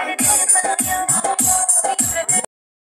I'm let it, let it, let